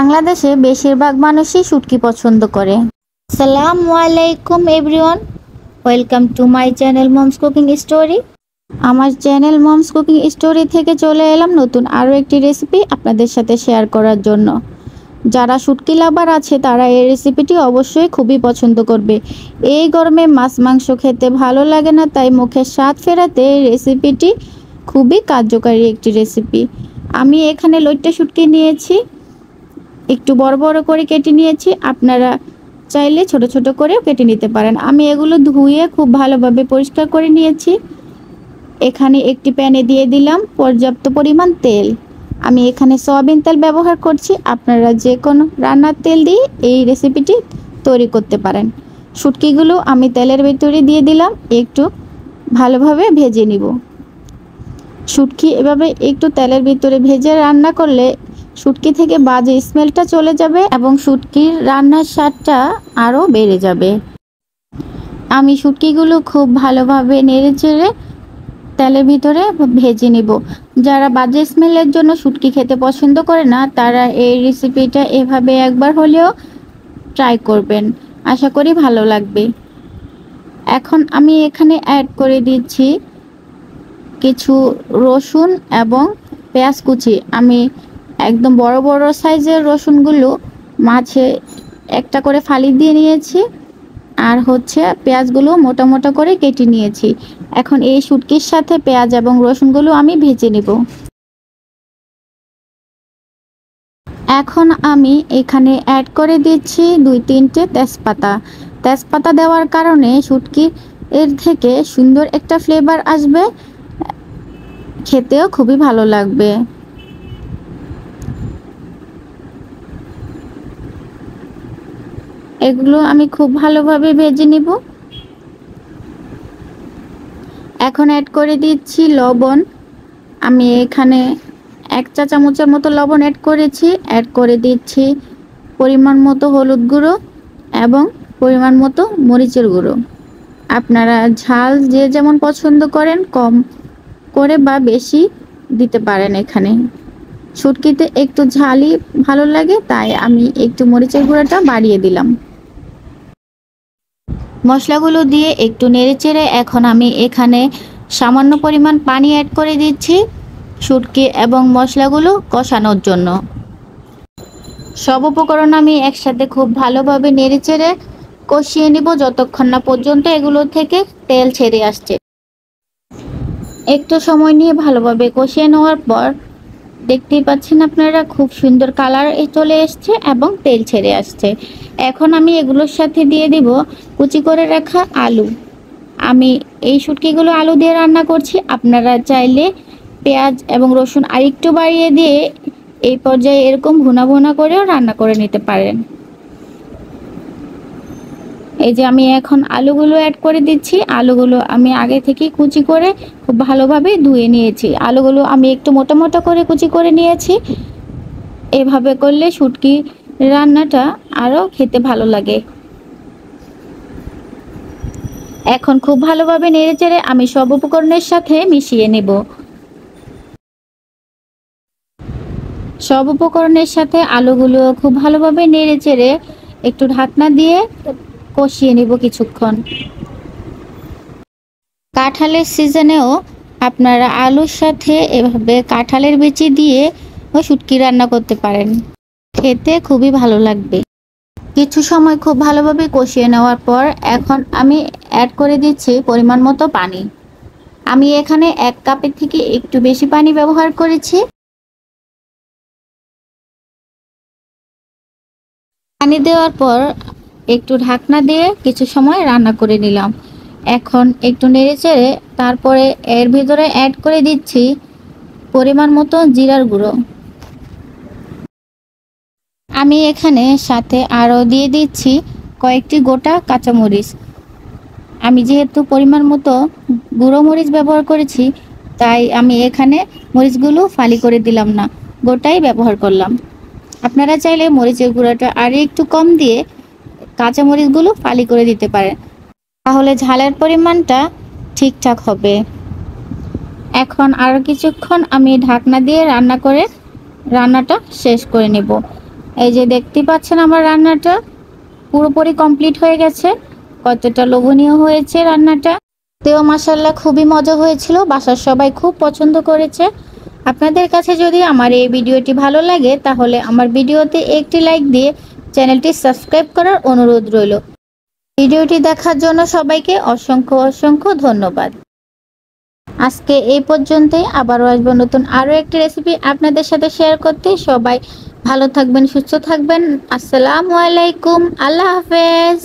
বাংলাদেশে বেশিরভাগ মানুষই শুটকি পছন্দ করে। সালাম আলাইকুম, everyone. Welcome to my channel mom's cooking story. আমার চ্যানেল মমস কুকিং স্টোরি থেকে চলে এলাম নতুন আরও একটি রেসিপি আপনাদের সাথে শেয়ার করার জন্য। যারা শুটকি লাভার আছে, তারা এই রেসিপিটি অবশ্যই খুবই পছন্দ করবে। এই গরমে মাছ মাংস খেতে ভালো লাগে না, তাই মুখের স্বাদ ফেরাতে এই রেসিপিটি খুবই কার্যকারী একটি রেসিপি। আমি এখানে লইট্টা শুটকি নিয়েছি। একটু বড় বড় করে কেটে নিয়েছি। আপনারা চাইলে ছোট ছোট করেও কেটে নিতে পারেন। আমি এগুলো ধুয়ে খুব ভালোভাবে পরিষ্কার করে নিয়েছি। এখানে একটি প্যানে দিয়ে দিলাম পর্যাপ্ত পরিমাণ তেল। আমি এখানে সয়াবিন তেল ব্যবহার করছি। আপনারা যে কোনো রান্নার তেল দিয়ে এই রেসিপিটি তৈরি করতে পারেন। শুটকিগুলো আমি তেলের ভিতরে দিয়ে দিলাম। একটু ভালোভাবে ভেজে নিব। শুটকি এভাবে একটু তেলের ভিতরে ভেজে রান্না করলে শুটকি থেকে বাজে স্মেলটা চলে যাবে এবং শুটকির রান্নার স্বাদটা আরও বেড়ে যাবে। আমি শুটকিগুলো খুব ভালোভাবে নেড়ে চেড়ে তেলের ভিতরে ভেজে নিব। যারা বাজে স্মেলের জন্য শুটকি খেতে পছন্দ করে না, তারা এই রেসিপিটা এভাবে একবার হলেও ট্রাই করবেন। আশা করি ভালো লাগবে। এখন আমি এখানে অ্যাড করে দিচ্ছি কিছু রসুন এবং পেঁয়াজ কুচি। আমি একদম বড় বড় সাইজের রসুনগুলো মাছে একটা করে ফালি দিয়ে নিয়েছি। আর হচ্ছে পেঁয়াজগুলো মোটা মোটা করে কেটে নিয়েছি। এখন এই শুটকির সাথে পেঁয়াজ এবং রসুনগুলো আমি ভেজে নেব। এখন আমি এখানে অ্যাড করে দিচ্ছি দুই তিনটে তেজপাতা। তেজপাতা দেওয়ার কারণে শুটকি এর থেকে সুন্দর একটা ফ্লেভার আসবে। খেতেও খুবই ভালো লাগবে। এগুলো আমি খুব ভালোভাবে ভেজে নিব। এখন অ্যাড করে দিচ্ছি লবণ। আমি এখানে এক চা চামচের মতো লবণ অ্যাড করেছি। অ্যাড করে দিচ্ছি পরিমাণ মতো হলুদ গুঁড়ো এবং পরিমাণ মতো মরিচের গুঁড়ো। আপনারা ঝাল যে যেমন পছন্দ করেন, কম করে বা বেশি দিতে পারেন এখানে। শুটকিতে একটু ঝালই ভালো লাগে, তাই আমি একটু মরিচের গুঁড়োটা বাড়িয়ে দিলাম। মশলাগুলো দিয়ে একটু নেড়েচেড়ে এখন আমি এখানে সামান্য পরিমাণ পানি অ্যাড করে দিচ্ছি শুটকি এবং মশলাগুলো কষানোর জন্য। সব উপকরণ আমি একসাথে খুব ভালোভাবে নেড়েচেড়ে কষিয়ে নিব যতক্ষণ না পর্যন্ত এগুলো থেকে তেল ছেড়ে আসছে। একটু সময় নিয়ে ভালোভাবে কষিয়ে নেওয়ার পর দেখতেই পাচ্ছেন আপনারা, খুব সুন্দর কালার চলে এসছে এবং তেল ছেড়ে আসছে। এখন আমি এগুলোর সাথে দিয়ে দিব কুচি করে রাখা আলু। আমি এই শুটকিগুলো আলু দিয়ে রান্না করছি। আপনারা চাইলে পেঁয়াজ এবং রসুন আরেকটু বাড়িয়ে দিয়ে এই পর্যায়ে এরকম ভুনা ভুনা করেও রান্না করে নিতে পারেন। এই যে আমি এখন আলুগুলো অ্যাড করে দিচ্ছি। আলুগুলো আমি আগে থেকে কুচি করে খুব ভালোভাবে ধুয়ে নিয়েছি। আলুগুলো আমি একটু মোটা মোটা করে কুচি করে নিয়েছি। এভাবে করলে শুটকি রান্নাটা আরও খেতে ভালো লাগে। এখন খুব ভালোভাবে নেড়ে চেড়ে আমি সব উপকরণের সাথে মিশিয়ে নেব। সব উপকরণের সাথে আলুগুলো খুব ভালোভাবে নেড়ে চেড়ে একটু ঢাকনা দিয়ে কষিয়ে নিব কিছুক্ষণ। কাঁঠালের সিজনেও আপনারা আলুর সাথে এভাবে কাঁঠালের বেচি দিয়ে শুটকি রান্না করতে পারেন। খেতে খুবই ভালো লাগবে। কিছু সময় খুব ভালোভাবে কষিয়ে নেওয়ার পর এখন আমি অ্যাড করে দিচ্ছি পরিমাণ মতো পানি। আমি এখানে এক কাপের থেকে একটু বেশি পানি ব্যবহার করেছি। পানি দেওয়ার পর একটু ঢাকনা দিয়ে কিছু সময় রান্না করে নিলাম। এখন একটু নেড়ে চেড়ে তারপরে এর ভিতরে অ্যাড করে দিচ্ছি পরিমাণ মতো জিরার গুঁড়ো। আমি এখানে সাথে আরও দিয়ে দিচ্ছি কয়েকটি গোটা কাঁচামরিচ। আমি যেহেতু পরিমাণ মতো গুঁড়ো মরিচ ব্যবহার করেছি, তাই আমি এখানে মরিচগুলো ফালি করে দিলাম না, গোটাই ব্যবহার করলাম। আপনারা চাইলে মরিচের গুঁড়োটা আরও একটু কম দিয়ে কাঁচামরিচগুলো ফালি করে দিতে পারেন। তাহলে ঝালের পরিমাণটা ঠিকঠাক হবে। এখন আরও কিছুক্ষণ আমি ঢাকনা দিয়ে রান্না করে রান্নাটা শেষ করে নেব। এই যে দেখতে পাচ্ছেন আমার রান্নাটা পুরোপুরি কমপ্লিট হয়ে গেছে। কতটা লোভনীয় হয়েছে রান্নাটা। তেও মাসাল্লাহ খুবই মজা হয়েছিল। বাসার সবাই খুব পছন্দ করেছে। আপনাদের কাছে যদি আমার এই ভিডিওটি ভালো লাগে, তাহলে আমার ভিডিওতে একটি লাইক দিয়ে চ্যানেলটি সাবস্ক্রাইব করার অনুরোধ রইল। ভিডিওটি দেখার জন্য সবাইকে অসংখ্য অসংখ্য ধন্যবাদ। আজকে এই পর্যন্তই। আবারও আসব নতুন আরও একটি রেসিপি আপনাদের সাথে শেয়ার করতে। সবাই ভালো থাকবেন, সুস্থ থাকবেন। আসসালামু আলাইকুম। আল্লাহ হাফেজ।